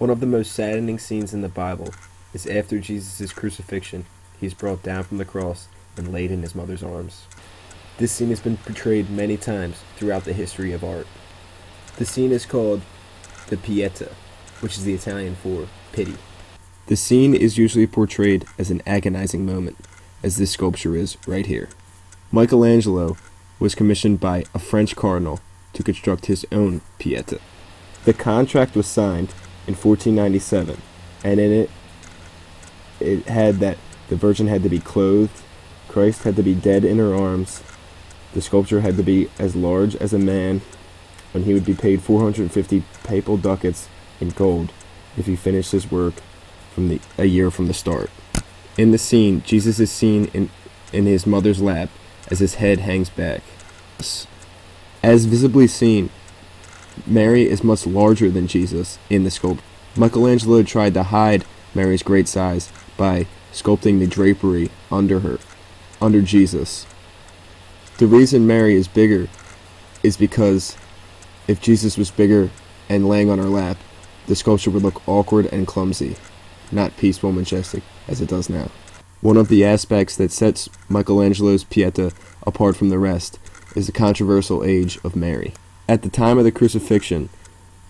One of the most saddening scenes in the Bible is after Jesus' crucifixion, he is brought down from the cross and laid in his mother's arms. This scene has been portrayed many times throughout the history of art. The scene is called the Pieta, which is the Italian for pity. The scene is usually portrayed as an agonizing moment, as this sculpture is right here. Michelangelo was commissioned by a French cardinal to construct his own Pieta. The contract was signed in 1497, and in it, it had that the Virgin had to be clothed, Christ had to be dead in her arms, the sculpture had to be as large as a man, and he would be paid 450 papal ducats in gold if he finished his work from the a year from the start. In the scene, Jesus is seen in in his mother's lap as his head hangs back. As visibly seen, Mary is much larger than Jesus in the sculpture. Michelangelo tried to hide Mary's great size by sculpting the drapery under her, under Jesus. The reason Mary is bigger is because if Jesus was bigger and laying on her lap, the sculpture would look awkward and clumsy, not peaceful and majestic as it does now. One of the aspects that sets Michelangelo's Pieta apart from the rest is the controversial age of Mary. At the time of the crucifixion,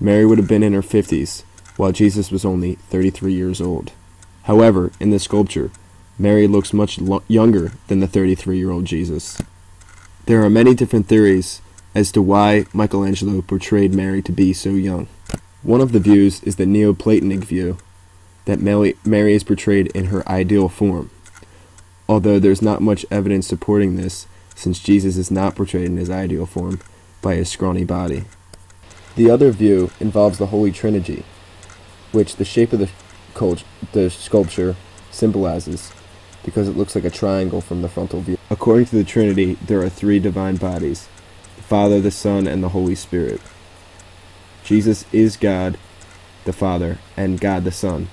Mary would have been in her 50s, while Jesus was only 33 years old. However, in the sculpture, Mary looks much lo- younger than the 33 year old Jesus. There are many different theories as to why Michelangelo portrayed Mary to be so young. One of the views is the Neoplatonic view that Mary is portrayed in her ideal form, although there's not much evidence supporting this since Jesus is not portrayed in his ideal form by his scrawny body. The other view involves the Holy Trinity, which the shape of the, cult- the sculpture symbolizes because it looks like a triangle from the frontal view. According to the Trinity, there are three divine bodies the Father, the Son, and the Holy Spirit. Jesus is God the Father and God the Son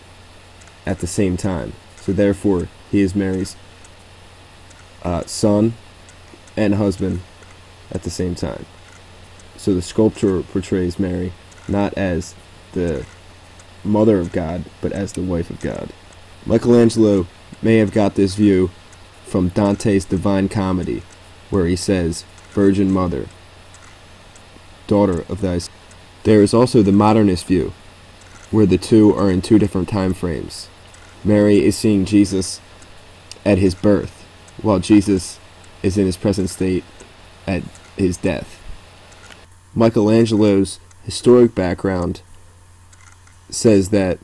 at the same time. So therefore, he is Mary's uh, son and husband at the same time. So the sculpture portrays Mary not as the mother of God, but as the wife of God. Michelangelo may have got this view from Dante's Divine Comedy, where he says, Virgin Mother, daughter of thy. There is also the modernist view, where the two are in two different time frames. Mary is seeing Jesus at his birth, while Jesus is in his present state at his death. Michelangelo's historic background says that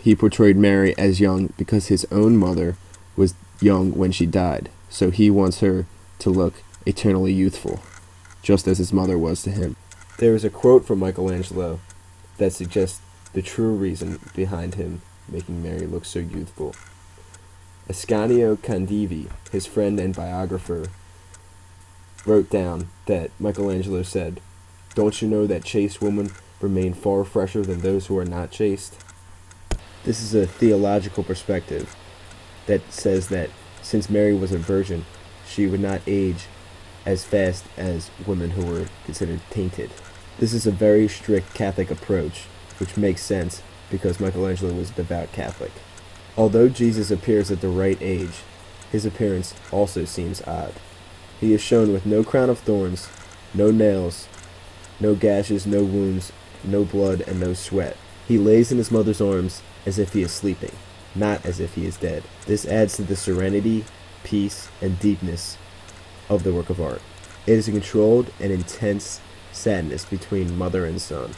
he portrayed Mary as young because his own mother was young when she died, so he wants her to look eternally youthful, just as his mother was to him. There is a quote from Michelangelo that suggests the true reason behind him making Mary look so youthful. Ascanio Condivi, his friend and biographer, wrote down that Michelangelo said, Don't you know that chaste women remain far fresher than those who are not chaste? This is a theological perspective that says that since Mary was a virgin, she would not age as fast as women who were considered tainted. This is a very strict Catholic approach, which makes sense because Michelangelo was a devout Catholic. Although Jesus appears at the right age, his appearance also seems odd. He is shown with no crown of thorns, no nails, no gashes, no wounds, no blood, and no sweat. He lays in his mother's arms as if he is sleeping, not as if he is dead. This adds to the serenity, peace, and deepness of the work of art. It is a controlled and intense sadness between mother and son.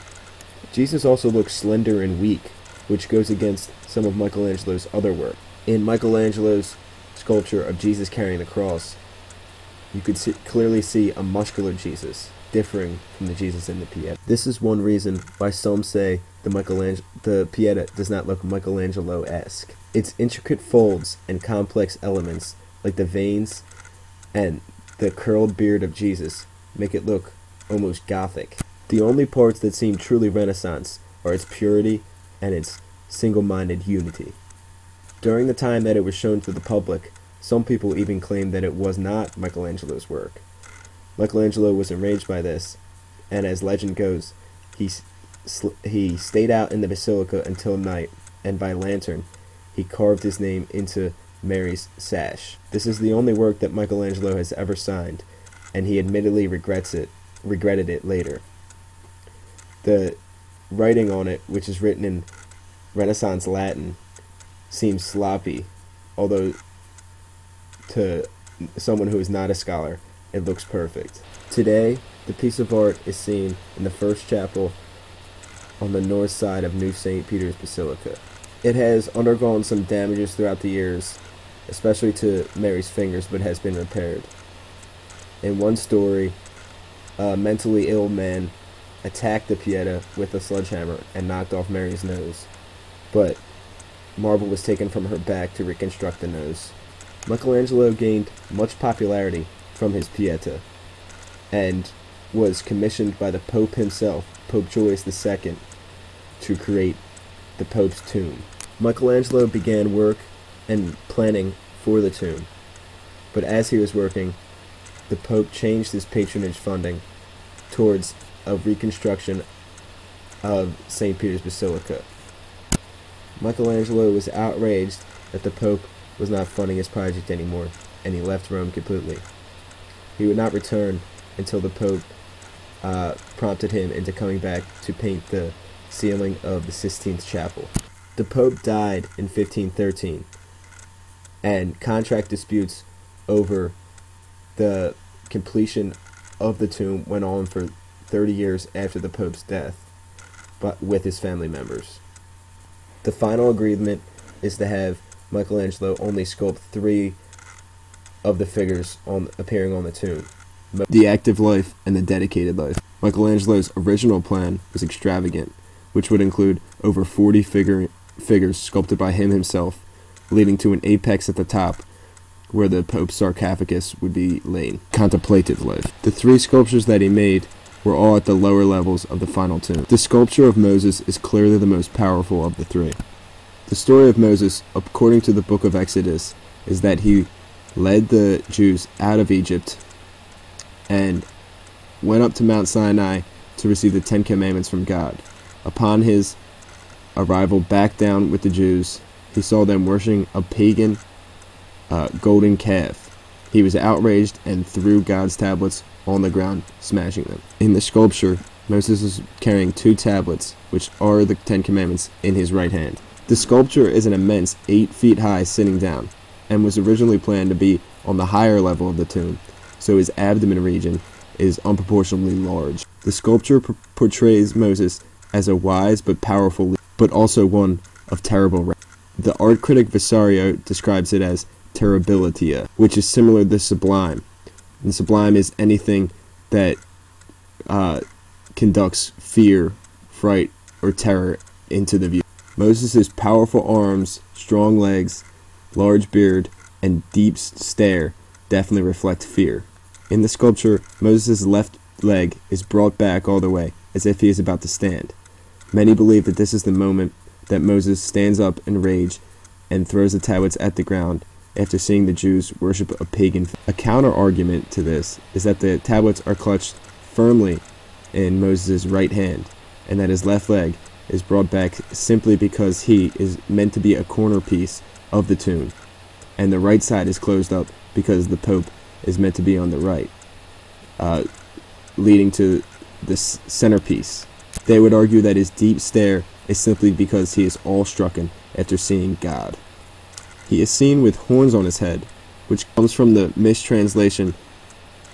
Jesus also looks slender and weak, which goes against some of Michelangelo's other work. In Michelangelo's sculpture of Jesus carrying the cross, you could see, clearly see a muscular Jesus, differing from the Jesus in the Pieta. This is one reason why some say the Michelangelo, the Pieta does not look Michelangelo-esque. Its intricate folds and complex elements, like the veins and the curled beard of Jesus, make it look almost Gothic. The only parts that seem truly Renaissance are its purity and its single minded unity. During the time that it was shown to the public, some people even claimed that it was not Michelangelo's work. Michelangelo was enraged by this, and as legend goes, he, he stayed out in the basilica until night, and by lantern, he carved his name into Mary's sash. This is the only work that Michelangelo has ever signed, and he admittedly regrets it, regretted it later. The writing on it, which is written in Renaissance Latin, seems sloppy, although to someone who is not a scholar, it looks perfect. Today, the piece of art is seen in the first chapel on the north side of New St. Peter's Basilica. It has undergone some damages throughout the years, especially to Mary's fingers, but has been repaired. In one story, a mentally ill man attacked the Pieta with a sledgehammer and knocked off Mary's nose, but marble was taken from her back to reconstruct the nose. Michelangelo gained much popularity from his Pieta and was commissioned by the Pope himself, Pope Julius II, to create the Pope's tomb. Michelangelo began work and planning for the tomb, but as he was working, the Pope changed his patronage funding towards a reconstruction of St. Peter's Basilica. Michelangelo was outraged that the Pope was not funding his project anymore, and he left Rome completely. He would not return until the Pope uh, prompted him into coming back to paint the ceiling of the Sistine Chapel. The Pope died in 1513, and contract disputes over the completion of the tomb went on for 30 years after the Pope's death, but with his family members. The final agreement is to have Michelangelo only sculpt three of the figures on appearing on the tomb. The active life and the dedicated life. Michelangelo's original plan was extravagant, which would include over 40 figure, figures sculpted by him himself, leading to an apex at the top where the Pope's sarcophagus would be laid. Contemplative life. The three sculptures that he made were all at the lower levels of the final tomb. The sculpture of Moses is clearly the most powerful of the three. The story of Moses, according to the book of Exodus, is that he led the Jews out of Egypt and went up to Mount Sinai to receive the Ten Commandments from God. Upon his arrival back down with the Jews, he saw them worshiping a pagan uh, golden calf. He was outraged and threw God's tablets on the ground, smashing them. In the sculpture, Moses is carrying two tablets, which are the Ten Commandments, in his right hand. The sculpture is an immense, eight feet high, sitting down, and was originally planned to be on the higher level of the tomb, so his abdomen region is unproportionately large. The sculpture p- portrays Moses as a wise but powerful, leader, but also one of terrible wrath. The art critic Vasari describes it as terribilitia, which is similar to the sublime. And sublime is anything that uh, conducts fear, fright, or terror into the view. Moses' powerful arms, strong legs, large beard, and deep stare definitely reflect fear. In the sculpture, Moses' left leg is brought back all the way, as if he is about to stand. Many believe that this is the moment that Moses stands up in rage and throws the tablets at the ground after seeing the Jews worship a pagan. A counter argument to this is that the tablets are clutched firmly in Moses' right hand, and that his left leg is brought back simply because he is meant to be a corner piece of the tomb, and the right side is closed up because the Pope is meant to be on the right, uh, leading to this centerpiece. They would argue that his deep stare is simply because he is awe-stricken after seeing God. He is seen with horns on his head, which comes from the mistranslation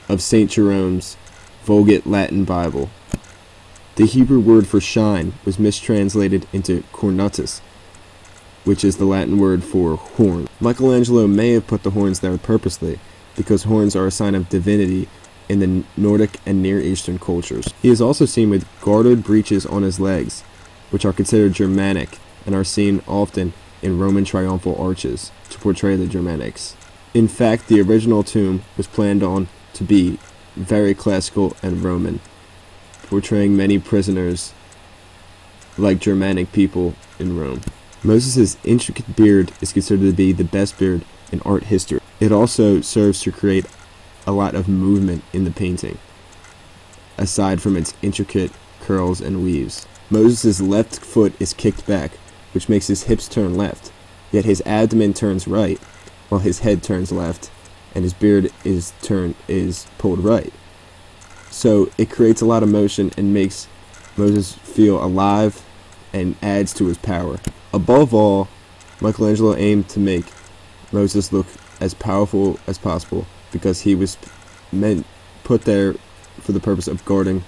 of St. Jerome's Vulgate Latin Bible. The Hebrew word for shine was mistranslated into cornutus, which is the Latin word for horn. Michelangelo may have put the horns there purposely, because horns are a sign of divinity in the Nordic and Near Eastern cultures. He is also seen with gartered breeches on his legs, which are considered Germanic and are seen often in Roman triumphal arches to portray the Germanics. In fact, the original tomb was planned on to be very classical and Roman, portraying many prisoners like Germanic people in Rome. Moses' intricate beard is considered to be the best beard in art history. It also serves to create a lot of movement in the painting, aside from its intricate curls and weaves. Moses' left foot is kicked back, which makes his hips turn left, yet his abdomen turns right, while his head turns left, and his beard is turned is pulled right. So it creates a lot of motion and makes Moses feel alive and adds to his power. Above all, Michelangelo aimed to make Moses look as powerful as possible because he was meant put there for the purpose of guarding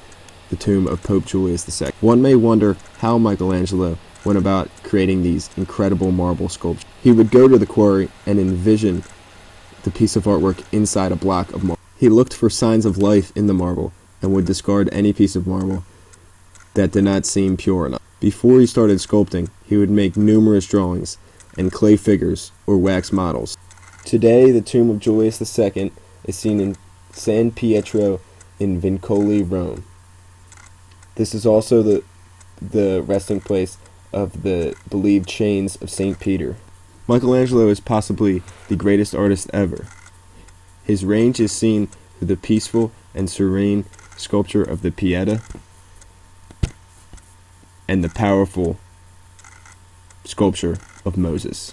the tomb of Pope Julius II. One may wonder how Michelangelo went about creating these incredible marble sculptures. He would go to the quarry and envision the piece of artwork inside a block of marble. He looked for signs of life in the marble and would discard any piece of marble that did not seem pure enough. Before he started sculpting, he would make numerous drawings and clay figures or wax models. Today, the tomb of Julius II is seen in San Pietro in Vincoli, Rome. This is also the the resting place of the believed chains of St. Peter. Michelangelo is possibly the greatest artist ever. His range is seen through the peaceful and serene sculpture of the Pieta and the powerful sculpture of Moses.